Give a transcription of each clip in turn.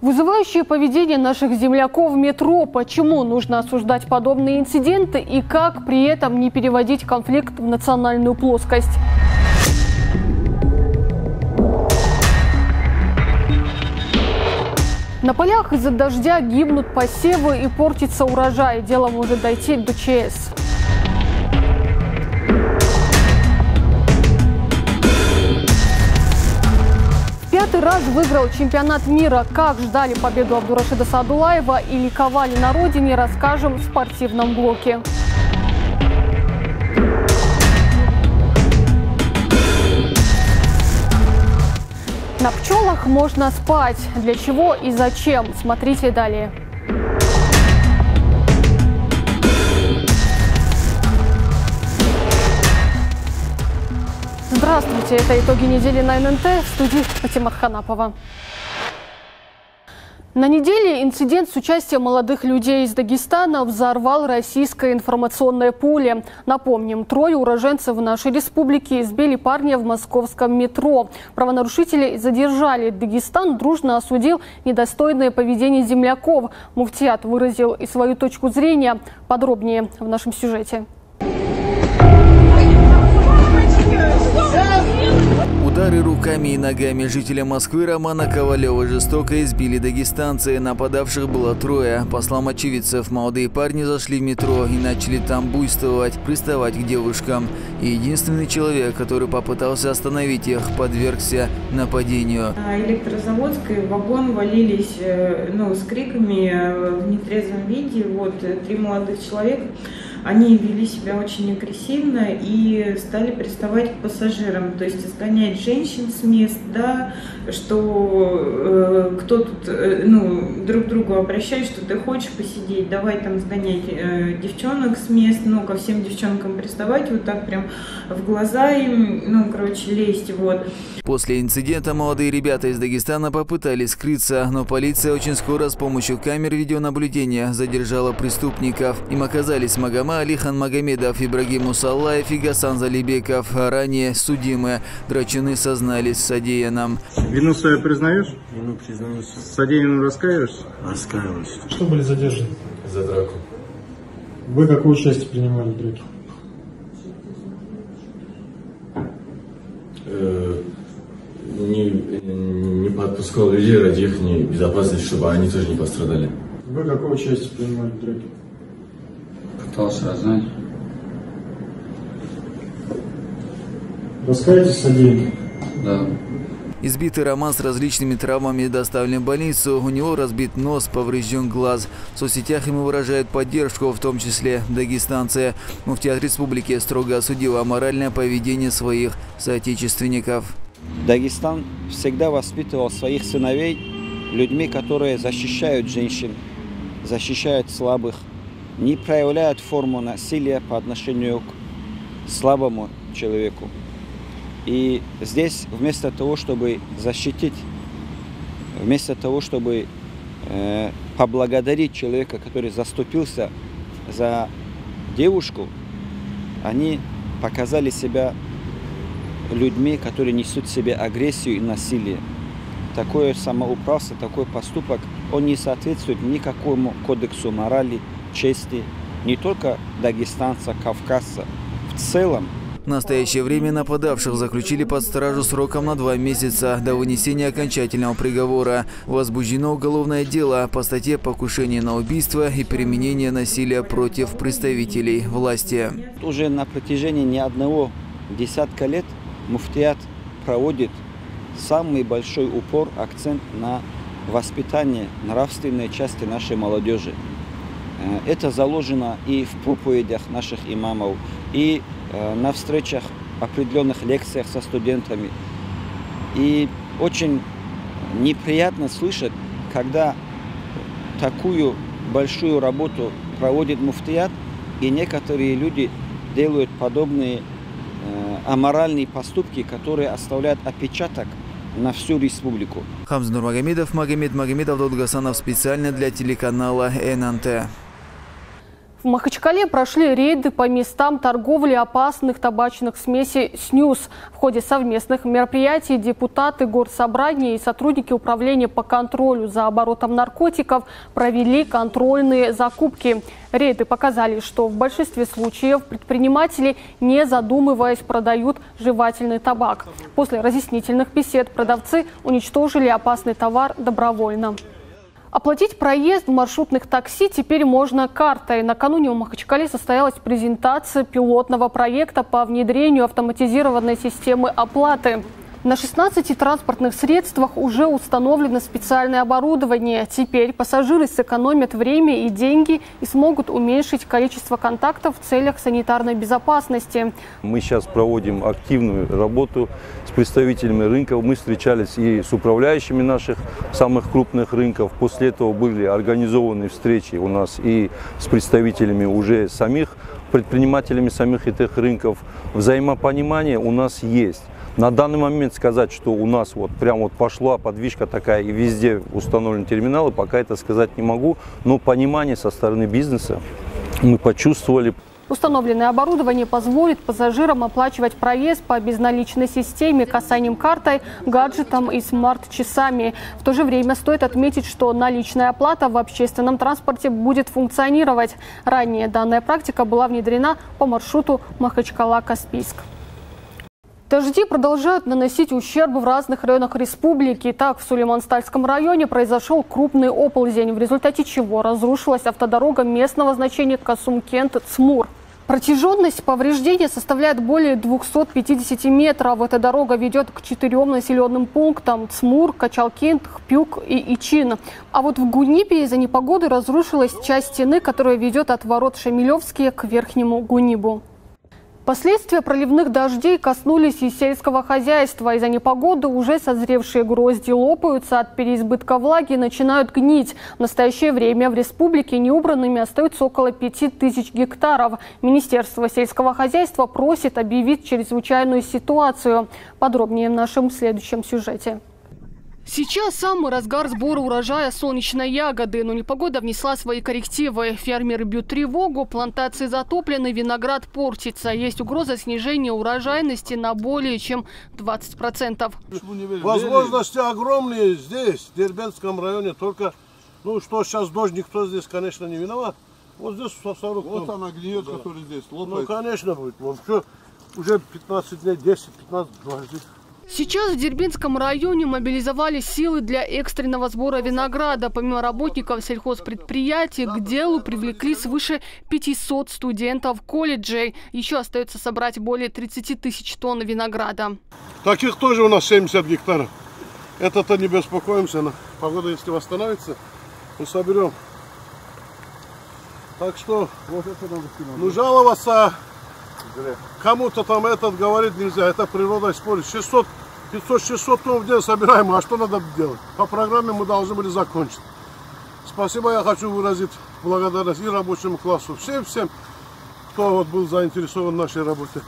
Вызывающее поведение наших земляков в метро. Почему нужно осуждать подобные инциденты и как при этом не переводить конфликт в национальную плоскость? На полях из-за дождя гибнут посевы и портится урожай. Дело может дойти до ЧС. Пятый раз выиграл чемпионат мира. Как ждали победу Абдурашида Садулаева и ликовали на родине, расскажем в спортивном блоке. На пчелах можно спать. Для чего и зачем? Смотрите далее. Здравствуйте, это итоги недели на ННТ в студии Фатима Ханапова. На неделе инцидент с участием молодых людей из Дагестана взорвал российское информационное поле. Напомним, трое уроженцев нашей республики избили парня в московском метро. Правонарушители задержали. Дагестан дружно осудил недостойное поведение земляков. Муфтият выразил и свою точку зрения. Подробнее в нашем сюжете. Удары руками и ногами жителя Москвы Романа Ковалева жестоко избили дагестанцы. Нападавших было трое. По словам очевидцев, молодые парни зашли в метро и начали там буйствовать, приставать к девушкам. И единственный человек, который попытался остановить их, подвергся нападению. На электрозаводской вагон валились э, ну, с криками э, в нетрезвом виде. Вот э, три молодых человека они вели себя очень агрессивно и стали приставать к пассажирам, то есть изгонять женщин с мест, да, что э, кто тут, э, ну, друг другу обращает, что ты хочешь посидеть, давай там сгонять э, девчонок с мест, ну, ко всем девчонкам приставать, вот так прям в глаза им, ну, короче, лезть, вот. После инцидента молодые ребята из Дагестана попытались скрыться, но полиция очень скоро с помощью камер видеонаблюдения задержала преступников. Им оказались Магома Алихан Магомедов, Ибрагим Мусалаев и Гасан Залибеков. Ранее судимые драчуны сознались в содеянном. Вину свою признаешь? Вину признаюсь. Содеянным раскаиваешься? Раскаиваюсь. Что были задержаны? За драку. Вы какое участие принимали в драке? Э, не, не подпускал людей ради их безопасности, чтобы они тоже не пострадали. Вы какое участие принимали в драке? Пытался разнать. Раскаетесь содеянным? Да. Избитый Роман с различными травмами доставлен в больницу. У него разбит нос, поврежден глаз. В соцсетях ему выражают поддержку, в том числе дагестанцы. Муфтиат республики строго осудил аморальное поведение своих соотечественников. Дагестан всегда воспитывал своих сыновей людьми, которые защищают женщин, защищают слабых, не проявляют форму насилия по отношению к слабому человеку. И здесь вместо того, чтобы защитить, вместо того, чтобы э, поблагодарить человека, который заступился за девушку, они показали себя людьми, которые несут в себе агрессию и насилие. Такое самоуправство, такой поступок, он не соответствует никакому кодексу морали, чести, не только дагестанца, кавказца. В целом в настоящее время нападавших заключили под стражу сроком на два месяца до вынесения окончательного приговора. Возбуждено уголовное дело по статье «Покушение на убийство и применение насилия против представителей власти». Уже на протяжении не одного десятка лет муфтият проводит самый большой упор, акцент на воспитание нравственной части нашей молодежи. Э, это заложено и в проповедях наших имамов, и Э, на встречах, определенных лекциях со студентами. И очень неприятно слышать, когда такую большую работу проводит муфтият, и некоторые люди делают подобные аморальные поступки, которые оставляют отпечаток на всю республику. Хамз Нурмагомедов, Магомед Магомедов, Дудгасанов специально для телеканала ННТ. В Махачкале прошли рейды по местам торговли опасных табачных смесей «СНЮС». В ходе совместных мероприятий депутаты Горсобрания и сотрудники Управления по контролю за оборотом наркотиков провели контрольные закупки. Рейды показали, что в большинстве случаев предприниматели, не задумываясь, продают жевательный табак. После разъяснительных бесед продавцы уничтожили опасный товар добровольно. Оплатить проезд в маршрутных такси теперь можно картой. Накануне у Махачкале состоялась презентация пилотного проекта по внедрению автоматизированной системы оплаты. На 16 транспортных средствах уже установлено специальное оборудование. Теперь пассажиры сэкономят время и деньги и смогут уменьшить количество контактов в целях санитарной безопасности. Мы сейчас проводим активную работу с представителями рынков. Мы встречались и с управляющими наших самых крупных рынков. После этого были организованы встречи у нас и с представителями уже самих предпринимателями самих этих рынков. Взаимопонимание у нас есть. На данный момент сказать, что у нас вот прям вот пошла подвижка такая и везде установлены терминалы, пока это сказать не могу. Но понимание со стороны бизнеса мы почувствовали. Установленное оборудование позволит пассажирам оплачивать проезд по безналичной системе, касанием картой, гаджетом и смарт-часами. В то же время стоит отметить, что наличная оплата в общественном транспорте будет функционировать. Ранее данная практика была внедрена по маршруту Махачкала-Каспийск. Дожди продолжают наносить ущерб в разных районах республики. Так, в Сулейманстальском районе произошел крупный оползень, в результате чего разрушилась автодорога местного значения Касумкент-Цмур. Протяженность повреждения составляет более 250 метров. Эта дорога ведет к четырем населенным пунктам – Цмур, Качалкент, Хпюк и Ичин. А вот в Гунибе из-за непогоды разрушилась часть стены, которая ведет от ворот Шамилевские к Верхнему Гунибу. Последствия проливных дождей коснулись и сельского хозяйства. Из-за непогоды уже созревшие грозди лопаются от переизбытка влаги и начинают гнить. В настоящее время в республике неубранными остаются около 5 тысяч гектаров. Министерство сельского хозяйства просит объявить чрезвычайную ситуацию. Подробнее в нашем следующем сюжете. Сейчас самый разгар сбора урожая солнечной ягоды, но непогода внесла свои коррективы. Фермеры бьют тревогу, плантации затоплены, виноград портится. Есть угроза снижения урожайности на более чем 20%. Возможности огромные здесь, в Дербенском районе, только, ну что сейчас дождь, никто здесь, конечно, не виноват. Вот здесь сосорок. Вот там. она гниет, да. которая здесь лопает. Ну, конечно, будет. Вот, что, уже 15 дней, 10-15 дождей. Сейчас в Дербинском районе мобилизовали силы для экстренного сбора винограда. Помимо работников сельхозпредприятий, к делу привлекли свыше 500 студентов колледжей. Еще остается собрать более 30 тысяч тонн винограда. Таких тоже у нас 70 гектаров. Это-то не беспокоимся. Но погода, если восстановится, мы соберем. Так что, вот это надо ну жаловаться Кому-то там этот говорит нельзя, это природа спорит. 600, 500-600 тонн в день собираем, а что надо делать? По программе мы должны были закончить. Спасибо, я хочу выразить благодарность и рабочему классу, всем-всем, кто вот был заинтересован в нашей работе.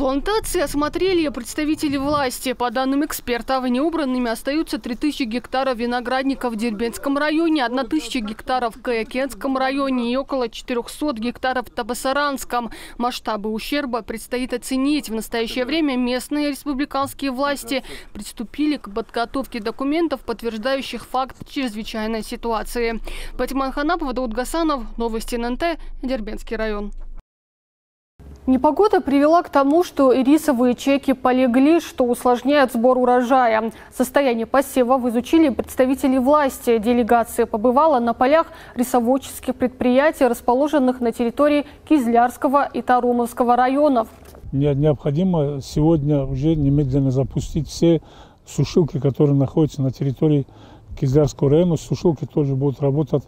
Плантации осмотрели представители власти. По данным экспертов, неубранными остаются 3000 гектаров виноградников в Дербенском районе, 1000 гектаров в Каякенском районе и около 400 гектаров в Табасаранском. Масштабы ущерба предстоит оценить. В настоящее время местные республиканские власти приступили к подготовке документов, подтверждающих факт чрезвычайной ситуации. Патиман Ханапов, Дауд Гасанов, Новости ННТ, Дербенский район. Непогода привела к тому, что ирисовые чеки полегли, что усложняет сбор урожая. Состояние посевов изучили представители власти. Делегация побывала на полях рисоводческих предприятий, расположенных на территории Кизлярского и Тарумовского районов. Необходимо сегодня уже немедленно запустить все сушилки, которые находятся на территории Кизлярского района. Сушилки тоже будут работать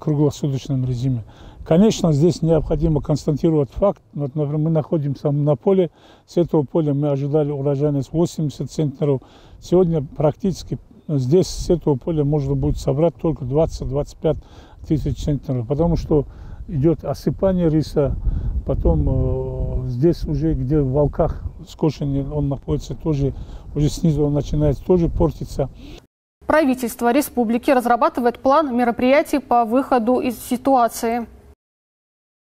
круглосуточном режиме. Конечно, здесь необходимо констатировать факт. Вот, например, мы находимся на поле. С этого поля мы ожидали урожайность 80 центнеров. Сегодня практически здесь с этого поля можно будет собрать только 20-25 тысяч центнеров. Потому что идет осыпание риса. Потом э, здесь уже, где в волках скошенный он находится, тоже уже снизу он начинает тоже портиться. Правительство республики разрабатывает план мероприятий по выходу из ситуации.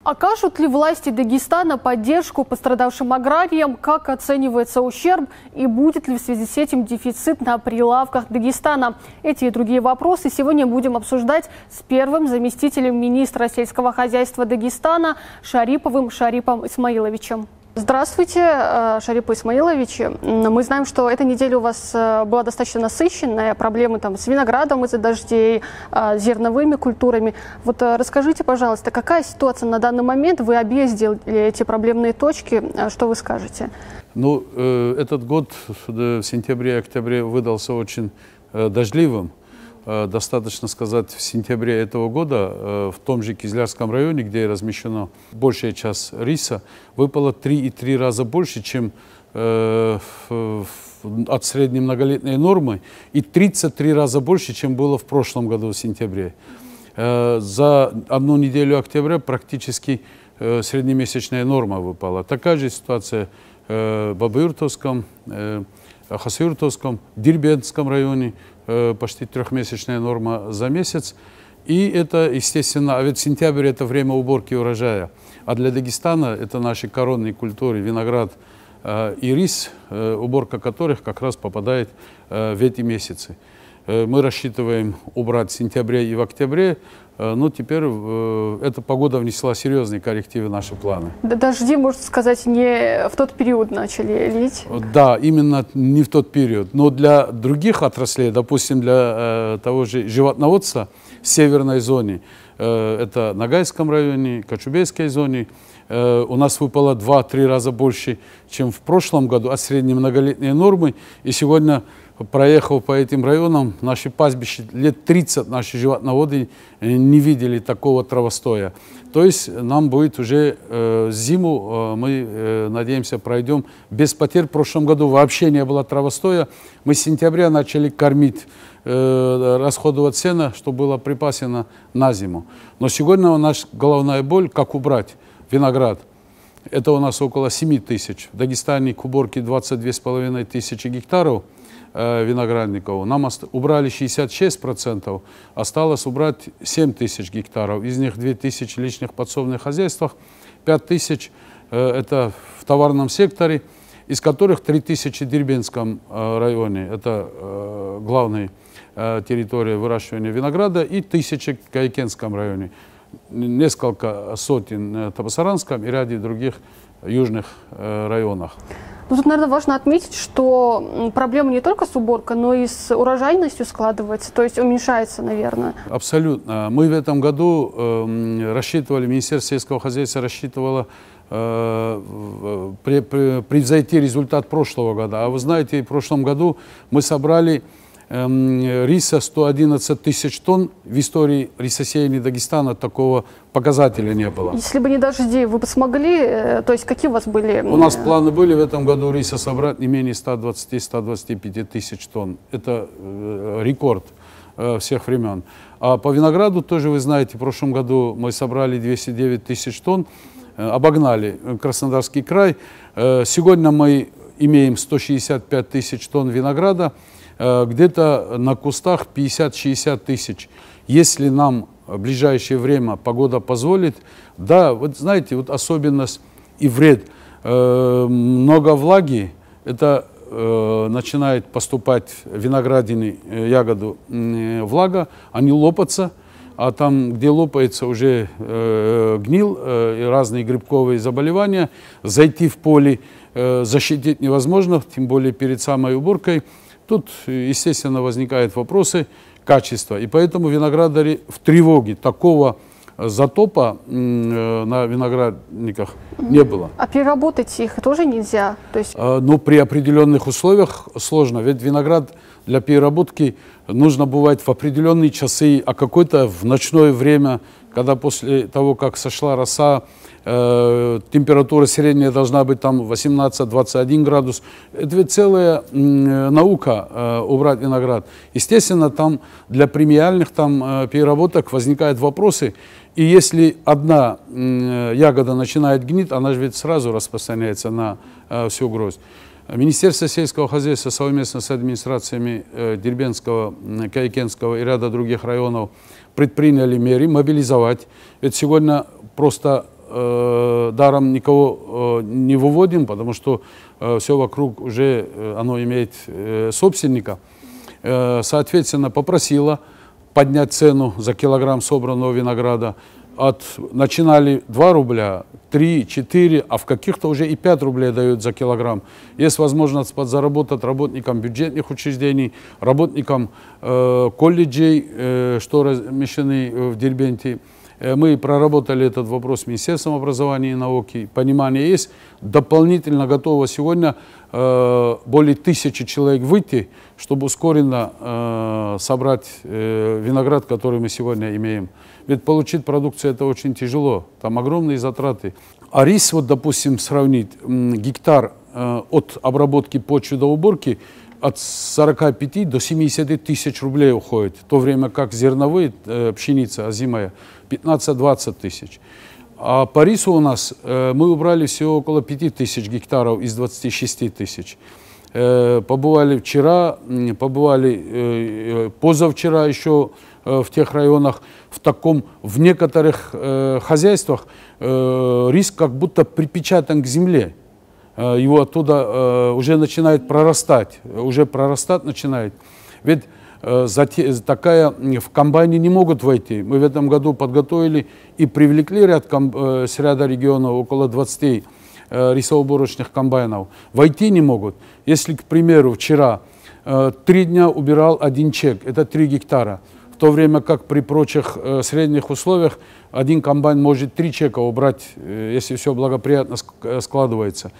Окажут ли власти Дагестана поддержку пострадавшим аграриям, как оценивается ущерб и будет ли в связи с этим дефицит на прилавках Дагестана? Эти и другие вопросы сегодня будем обсуждать с первым заместителем министра сельского хозяйства Дагестана Шариповым Шарипом Исмаиловичем. Здравствуйте, э, Шарипа Исмаилович. Мы знаем, что эта неделя у вас э, была достаточно насыщенная, проблемы там с виноградом из-за дождей, э, зерновыми культурами. Вот расскажите, пожалуйста, какая ситуация на данный момент? Вы объездили эти проблемные точки, что вы скажете? Ну, этот год в сентябре октябре выдался очень дождливым. Э, достаточно сказать, в сентябре этого года э, в том же Кизлярском районе, где размещена большая часть риса, выпало 3,3 раза больше, чем э, от средней многолетней нормы, и 33 раза больше, чем было в прошлом году в сентябре. За одну неделю октября практически среднемесячная норма выпала. Такая же ситуация в Бабаюртовском, Хасюртовском, Дербентском районе – почти трехмесячная норма за месяц. И это, естественно, а ведь сентябрь – это время уборки урожая. А для Дагестана это наши коронные культуры, виноград э, и рис, э, уборка которых как раз попадает в эти месяцы. Мы рассчитываем убрать в сентябре и в октябре, но теперь эта погода внесла серьезные коррективы в наши планы. Дожди, можно сказать, не в тот период начали лить? Да, именно не в тот период. Но для других отраслей, допустим, для того же животноводства в северной зоне, это Нагайском районе, Качубейской зоне, у нас выпало 2-3 раза больше, чем в прошлом году от средней многолетней нормы. И сегодня проехал по этим районам, наши пастбища, лет 30 наши животноводы э, не видели такого травостоя. То есть нам будет уже э, зиму, э, мы э, надеемся, пройдем без потерь. В прошлом году вообще не было травостоя. Мы с сентября начали кормить, э, расходовать сено, что было припасено на зиму. Но сегодня наша головная боль, как убрать виноград. Это у нас около 7 тысяч. В Дагестане к уборке 22,5 тысячи гектаров – Э, виноградников. Нам убрали 66%, осталось убрать 7 тысяч гектаров. Из них 2 тысячи личных подсобных хозяйствах, 5 тысяч э, это в товарном секторе, из которых 3 тысячи в Дербенском э, районе, это главная территория выращивания винограда, и тысячи в Кайкенском районе. Несколько сотен в Табасаранском и ряде других южных районах. Ну, тут, наверное, важно отметить, что проблема не только с уборкой, но и с урожайностью складывается, то есть уменьшается, наверное. Абсолютно. Мы в этом году э, рассчитывали, Министерство сельского хозяйства рассчитывало э, превзойти результат прошлого года. А вы знаете, в прошлом году мы собрали риса 111 тысяч тонн. В истории рисосеяния Дагестана такого показателя не было. Если бы не дожди, вы бы смогли, э, то есть какие у вас были? У нас планы были в этом году риса собрать не менее 120-125 тысяч тонн. Это э, рекорд э, всех времен. А по винограду тоже, вы знаете, в прошлом году мы собрали 209 тысяч тонн, обогнали Краснодарский край. Сегодня мы имеем 165 тысяч тонн винограда. Э, где-то на кустах 50-60 тысяч. Если нам в ближайшее время погода позволит, да, вот знаете, вот особенность и вред. Э, много влаги, это э, начинает поступать виноградины, ягоду влага, они лопаться, а там, где лопается, уже гнил и разные грибковые заболевания, зайти в поле защитить невозможно, тем более перед самой уборкой. Тут, естественно, возникают вопросы качества. И поэтому виноградари в тревоге такого затопа э, на виноградниках не было. А переработать их тоже нельзя? То есть... А, ну, при определенных условиях сложно. Ведь виноград для переработки нужно бывает в определенные часы, а какой-то в ночное время, когда после того, как сошла роса, э, температура средняя должна быть там 18-21 градус. Это ведь целая э, наука э, убрать виноград. Естественно, там для премиальных там э, переработок возникают вопросы. И если одна э, ягода начинает гнить, она же ведь сразу распространяется на э, всю гроздь. Министерство сельского хозяйства совместно с администрациями э, Дербенского, Кайкенского и ряда других районов предприняли меры мобилизовать. Ведь сегодня просто э, даром никого э, не выводим, потому что э, все вокруг уже э, оно имеет э, собственника. Э, соответственно, попросила поднять цену за килограмм собранного винограда. От, начинали 2 рубля, 3, 4, а в каких-то уже и 5 рублей дают за килограмм. Есть возможность подзаработать работникам бюджетных учреждений, работникам э, колледжей, э, что размещены в Дербенте. Э, мы проработали этот вопрос с Министерством образования и науки. Понимание есть. Дополнительно готово сегодня э, более тысячи человек выйти, чтобы ускоренно э, собрать э, виноград, который мы сегодня имеем. Ведь получить продукцию это очень тяжело, там огромные затраты. А рис, вот допустим, сравнить, гектар э, от обработки почвы до уборки от 45 до 70 тысяч рублей уходит, в то время как зерновые, э, пшеница озимая, 15-20 тысяч. А по рису у нас э, мы убрали всего около 5 тысяч гектаров из 26 тысяч. Побывали вчера, побывали позавчера еще в тех районах, в таком, в некоторых э, хозяйствах э, риск как будто припечатан к земле. Э, его оттуда э, уже начинает прорастать, уже прорастать начинает. Ведь э, зате, такая в комбайне не могут войти. Мы в этом году подготовили и привлекли ряд комб, э, с ряда регионов, около 20 э, рисоуборочных комбайнов. Войти не могут. Если, к примеру, вчера э, три дня убирал один чек, это 3 гектара – то время как при прочих э, средних условиях один комбайн может три чека убрать, э, если все благоприятно э, складывается.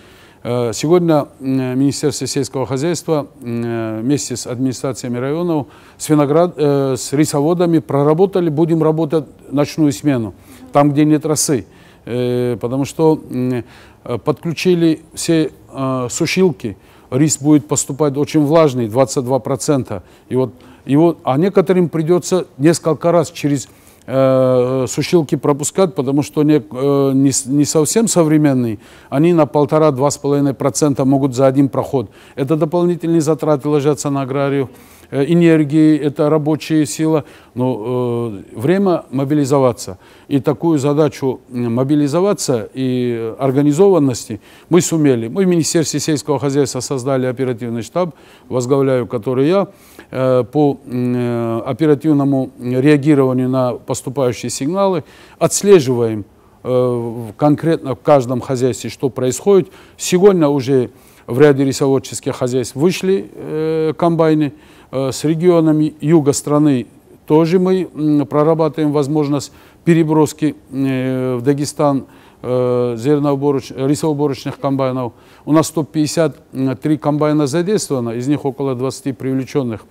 Э, сегодня э, Министерство сельского хозяйства э, вместе с администрациями районов, с, виноград, э, с рисоводами проработали, будем работать ночную смену, там, где нет росы. Э, потому что э, подключили все э, сушилки, рис будет поступать очень влажный, 22%. И вот его, а некоторым придется несколько раз через э, сушилки пропускать, потому что не, э, не, не совсем современные, они на полтора-два с половиной процента могут за один проход. Это дополнительные затраты ложатся на аграрию. Э, энергии, это рабочая сила, но э, время мобилизоваться. И такую задачу мобилизоваться и организованности мы сумели. Мы в Министерстве сельского хозяйства создали оперативный штаб, возглавляю который я, э, по э, оперативному реагированию на поступающие сигналы, отслеживаем э, конкретно в каждом хозяйстве, что происходит. Сегодня уже в ряде рисоводческих хозяйств вышли э, комбайны, Э, с регионами юга страны тоже мы прорабатываем возможность переброски э, в Дагестан э, зерноубороч... рисоуборочных комбайнов. У нас 153 комбайна задействовано, из них около 20 привлеченных.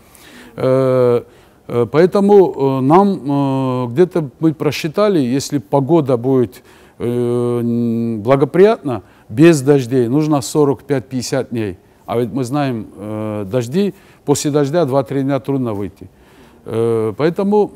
Поэтому нам где-то мы просчитали, если погода будет благоприятна, без дождей, нужно 45-50 дней. А ведь мы знаем, дожди После дождя 2-3 дня трудно выйти. Э, поэтому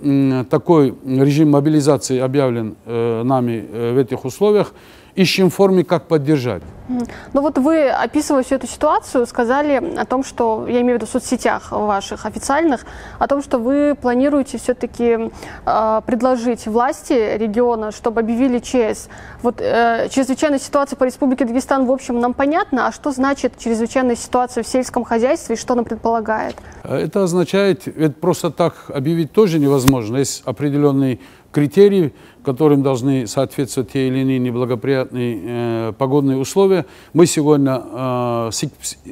такой режим мобилизации объявлен э, нами э, в этих условиях ищем форме, как поддержать. Ну вот вы, описывая всю эту ситуацию, сказали о том, что, я имею в виду в соцсетях ваших официальных, о том, что вы планируете все-таки э, предложить власти региона, чтобы объявили ЧС. Вот э, чрезвычайная ситуация по Республике Дагестан, в общем, нам понятно, а что значит чрезвычайная ситуация в сельском хозяйстве и что она предполагает? Это означает, ведь просто так объявить тоже невозможно. Есть определенный критерий, которым должны соответствовать те или иные неблагоприятные э, погодные условия. Мы сегодня э, с,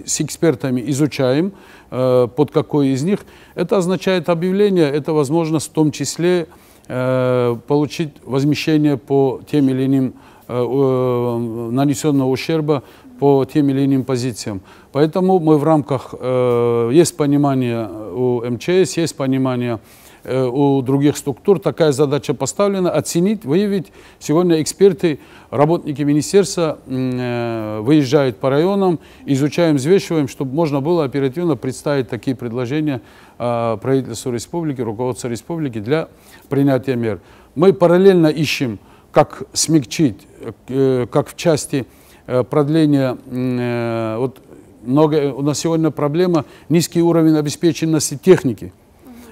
с экспертами изучаем, э, под какой из них. Это означает объявление, это возможность в том числе э, получить возмещение по тем или иным э, э, нанесенного ущерба по тем или иным позициям. Поэтому мы в рамках, э, есть понимание у МЧС, есть понимание у других структур такая задача поставлена, оценить, выявить. Сегодня эксперты, работники министерства э, выезжают по районам, изучаем, взвешиваем, чтобы можно было оперативно представить такие предложения э, правительству республики, руководству республики для принятия мер. Мы параллельно ищем, как смягчить, как в части продления, вот много, у нас сегодня проблема низкий уровень обеспеченности техники.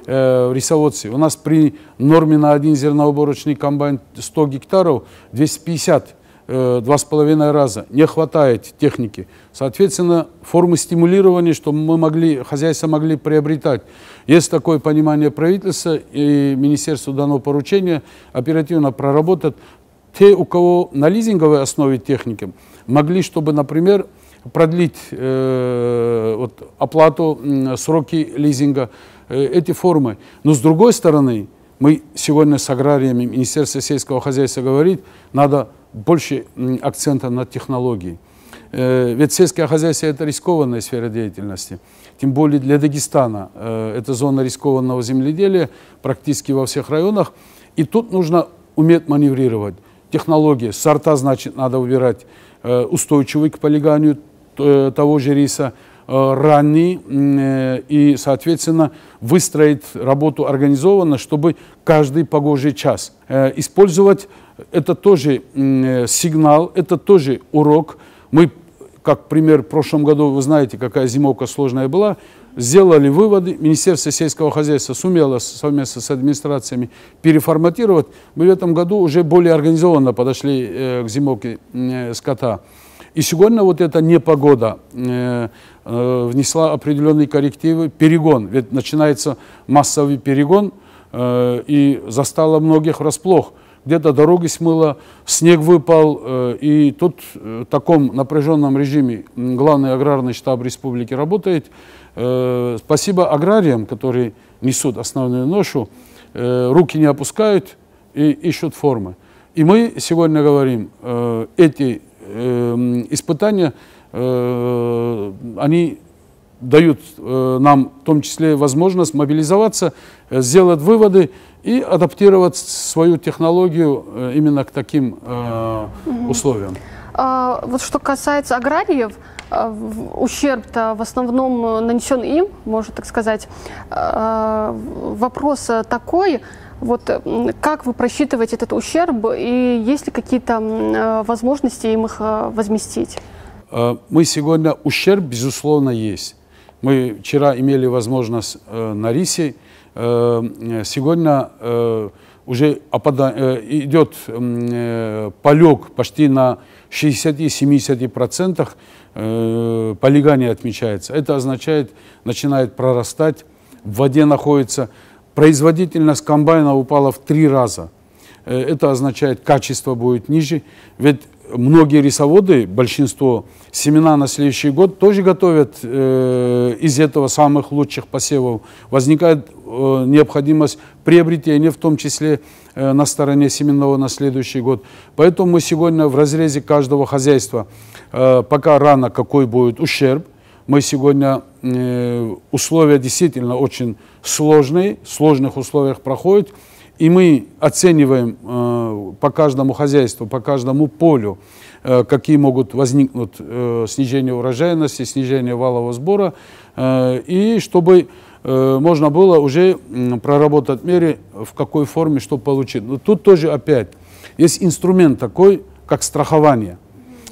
Э, в рисоводстве. У нас при норме на один зерноуборочный комбайн 100 гектаров 250 э, два с половиной раза. Не хватает техники. Соответственно, формы стимулирования, чтобы мы могли, хозяйства могли приобретать. Есть такое понимание правительства, и министерству дано поручение оперативно проработать. Те, у кого на лизинговой основе техники, могли, чтобы, например, продлить э, вот, оплату, э, сроки лизинга, эти формы. Но с другой стороны, мы сегодня с аграриями, Министерство сельского хозяйства говорит, надо больше акцента на технологии. Э, ведь сельское хозяйство – это рискованная сфера деятельности. Тем более для Дагестана. Э, это зона рискованного земледелия практически во всех районах. И тут нужно уметь маневрировать. Технологии, сорта, значит, надо выбирать э, устойчивый к полиганию того же риса, ранний и, соответственно, выстроить работу организованно, чтобы каждый погожий час использовать это тоже сигнал, это тоже урок. Мы, как пример, в прошлом году, вы знаете, какая зимовка сложная была, сделали выводы, Министерство сельского хозяйства сумело совместно с администрациями переформатировать. Мы в этом году уже более организованно подошли э, к зимовке э, скота. И сегодня вот эта непогода э, э, внесла определенные коррективы. Перегон, ведь начинается массовый перегон, э, и застало многих врасплох где-то дороги смыло, снег выпал, э, и тут э, в таком напряженном режиме главный аграрный штаб республики работает. Э, спасибо аграриям, которые несут основную ношу, руки не опускают и ищут формы. И мы сегодня говорим, эти испытания, они дают нам в том числе возможность мобилизоваться, сделать выводы и адаптировать свою технологию э, именно к таким э, условиям. А, вот что касается аграриев, э, ущерб-то в основном нанесен им, можно так сказать. Вопрос такой, вот как вы просчитываете этот ущерб и есть ли какие-то возможности им их возместить? Мы сегодня, ущерб, безусловно, есть. Мы вчера имели возможность на рисе Э, сегодня э, уже э, идет полег почти на 60-70% полигания отмечается. Это означает, начинает прорастать, в воде находится. Производительность комбайна упала в три раза. Это означает, качество будет ниже. Ведь многие рисоводы, большинство, семена на следующий год тоже готовят э, из этого самых лучших посевов. Возникает э, необходимость приобретения, в том числе э, на стороне семенного на следующий год. Поэтому мы сегодня в разрезе каждого хозяйства, э, пока рано какой будет ущерб, мы сегодня э, условия действительно очень сложные, в сложных условиях проходят. И мы оцениваем э, по каждому хозяйству, по каждому полю, э, какие могут возникнуть э, снижение урожайности, снижение валового сбора, э, и чтобы э, можно было уже проработать меры, в какой форме что получить. Но тут тоже опять есть инструмент такой, как страхование.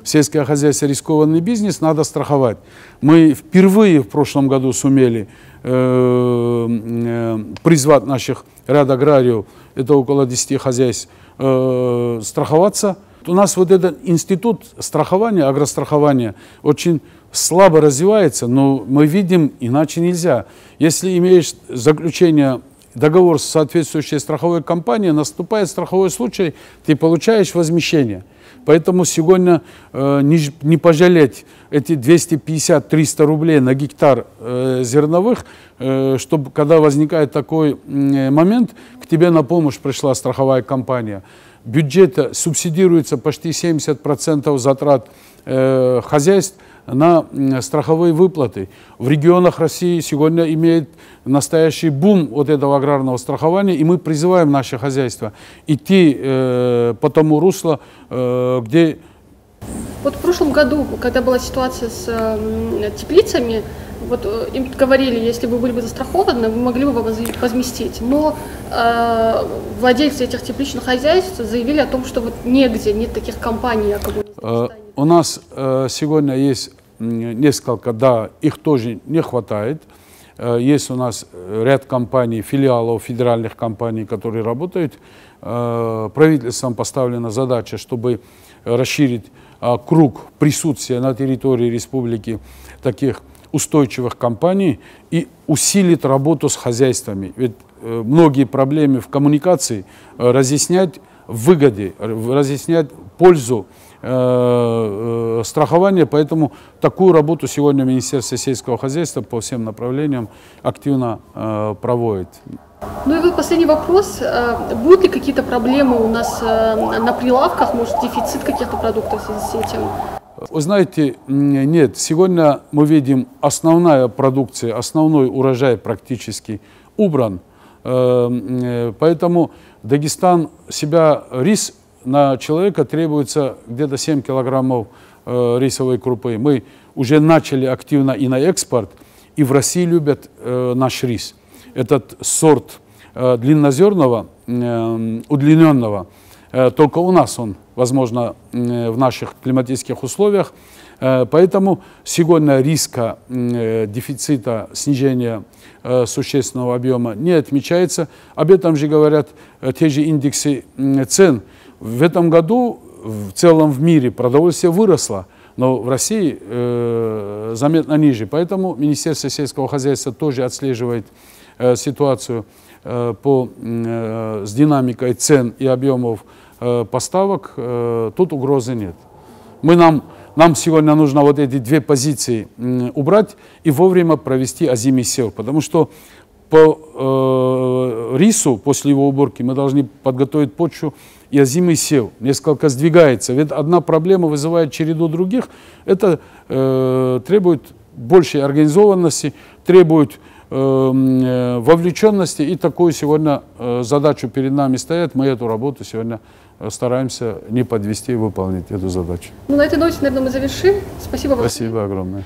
Сельское хозяйство, рискованный бизнес, надо страховать. Мы впервые в прошлом году сумели э, призвать наших ряд аграриев, это около 10 хозяйств, э, страховаться. У нас вот этот институт страхования, агрострахования очень слабо развивается, но мы видим, иначе нельзя. Если имеешь заключение договор с соответствующей страховой компанией, наступает страховой случай, ты получаешь возмещение. Поэтому сегодня э, не, не пожалеть эти 250-300 рублей на гектар э, зерновых, э, чтобы когда возникает такой э, момент, к тебе на помощь пришла страховая компания. Бюджет субсидируется почти 70% затрат э, хозяйств – на страховые выплаты. В регионах России сегодня имеет настоящий бум вот этого аграрного страхования, и мы призываем наше хозяйство идти э, по тому руслу, э, где... Вот в прошлом году, когда была ситуация с э, теплицами, вот э, им говорили, если вы были бы застрахованы, вы могли бы возместить. Но э, владельцы этих тепличных хозяйств заявили о том, что вот негде, нет таких компаний, якобы. Э, у нас э, сегодня есть несколько, да, их тоже не хватает. Э, есть у нас ряд компаний, филиалов федеральных компаний, которые работают. Э, правительством поставлена задача, чтобы расширить э, круг присутствия на территории республики таких устойчивых компаний и усилить работу с хозяйствами. Ведь э, многие проблемы в коммуникации разъяснять выгоде, разъяснять пользу э, э, страхования, поэтому такую работу сегодня Министерство сельского хозяйства по всем направлениям активно э, проводит. Ну и вот последний вопрос. Э, будут ли какие-то проблемы у нас на прилавках, может дефицит каких-то продуктов в связи с этим? Вы знаете, нет, сегодня мы видим основная продукция, основной урожай практически убран. Поэтому Дагестан себя, рис на человека требуется где-то 7 килограммов рисовой крупы. Мы уже начали активно и на экспорт, и в России любят наш рис этот сорт э, длиннозерного, э, удлиненного, э, только у нас он, возможно, в наших климатических условиях. Поэтому сегодня риска дефицита, снижения существенного объема не отмечается. Об этом же говорят те же индексы цен. В этом году в целом в мире продовольствие выросло, но в России э, заметно ниже. Поэтому Министерство сельского хозяйства тоже отслеживает Э, ситуацию э, по, э, с динамикой цен и объемов поставок, тут угрозы нет. Мы нам, нам сегодня нужно вот эти две позиции убрать и вовремя провести озимый сев, потому что по э, рису после его уборки мы должны подготовить почву и озимый сев несколько сдвигается. Ведь одна проблема вызывает череду других. Это э, требует большей организованности, требует Эм, э, вовлеченности. И такую сегодня э, задачу перед нами стоит. Мы эту работу сегодня э, стараемся не подвести и выполнить эту задачу. Ну, на этой ноте, наверное, мы завершим. Спасибо вам. Спасибо огромное.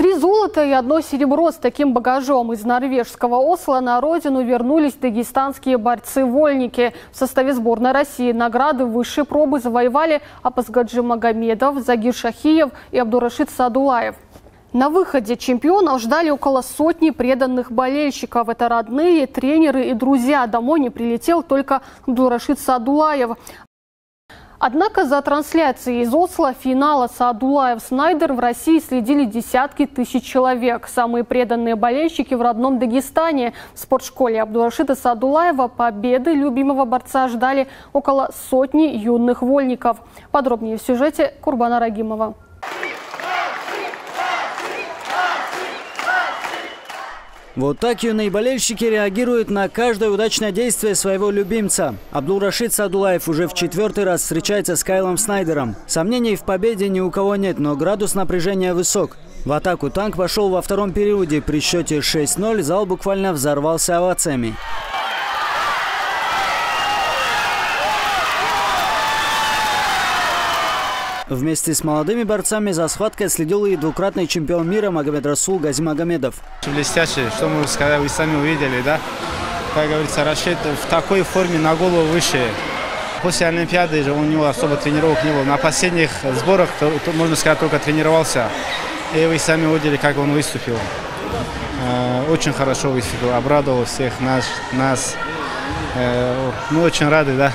Три золота и одно серебро с таким багажом из норвежского Осло на родину вернулись дагестанские борцы-вольники. В составе сборной России награды высшей пробы завоевали Апасгаджи Магомедов, Загир Шахиев и Абдурашид Садулаев. На выходе чемпионов ждали около сотни преданных болельщиков. Это родные, тренеры и друзья. Домой не прилетел только Дурашид Садулаев. Однако за трансляцией из Осло финала Саадулаев-Снайдер в России следили десятки тысяч человек. Самые преданные болельщики в родном Дагестане. В спортшколе Абдурашида Саадулаева победы любимого борца ждали около сотни юных вольников. Подробнее в сюжете Курбана Рагимова. Вот так юные болельщики реагируют на каждое удачное действие своего любимца. Абдул-Рашид Садулаев уже в четвертый раз встречается с Кайлом Снайдером. Сомнений в победе ни у кого нет, но градус напряжения высок. В атаку танк пошел во втором периоде. При счете 6-0 зал буквально взорвался овациями. Вместе с молодыми борцами за схваткой следил и двукратный чемпион мира Магомед Расул Гази Магомедов. Блестяще, что мы сказали, вы сами увидели, да? Как говорится, Рашид в такой форме на голову выше. После Олимпиады же у него особо тренировок не было. На последних сборах, то, то, можно сказать, только тренировался. И вы сами увидели, как он выступил. Э, очень хорошо выступил, обрадовал всех нас. нас. Э, мы очень рады, да.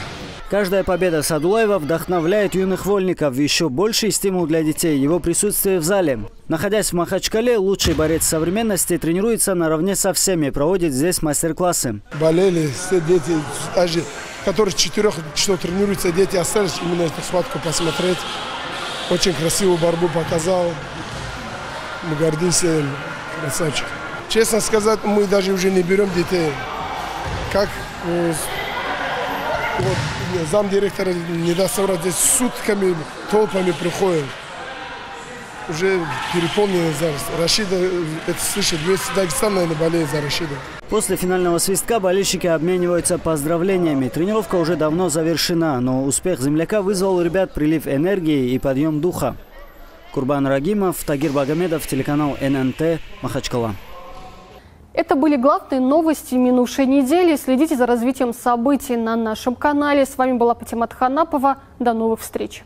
Каждая победа Садулаева вдохновляет юных вольников. Еще больший стимул для детей – его присутствие в зале. Находясь в Махачкале, лучший борец современности тренируется наравне со всеми, проводит здесь мастер-классы. Болели все дети, даже которые четырех часов тренируются, дети остались именно эту схватку посмотреть. Очень красивую борьбу показал. Мы гордимся им, красавчик. Честно сказать, мы даже уже не берем детей. Как э, вот, замдиректора не даст соврать, здесь сутками, толпами приходят. Уже переполнены зараз. Рашида, это слышит, весь Дагестан, наверное, болеет за Рашида. После финального свистка болельщики обмениваются поздравлениями. Тренировка уже давно завершена, но успех земляка вызвал у ребят прилив энергии и подъем духа. Курбан Рагимов, Тагир Багамедов, телеканал ННТ, Махачкала. Это были главные новости минувшей недели. Следите за развитием событий на нашем канале. С вами была Патимат Ханапова. До новых встреч.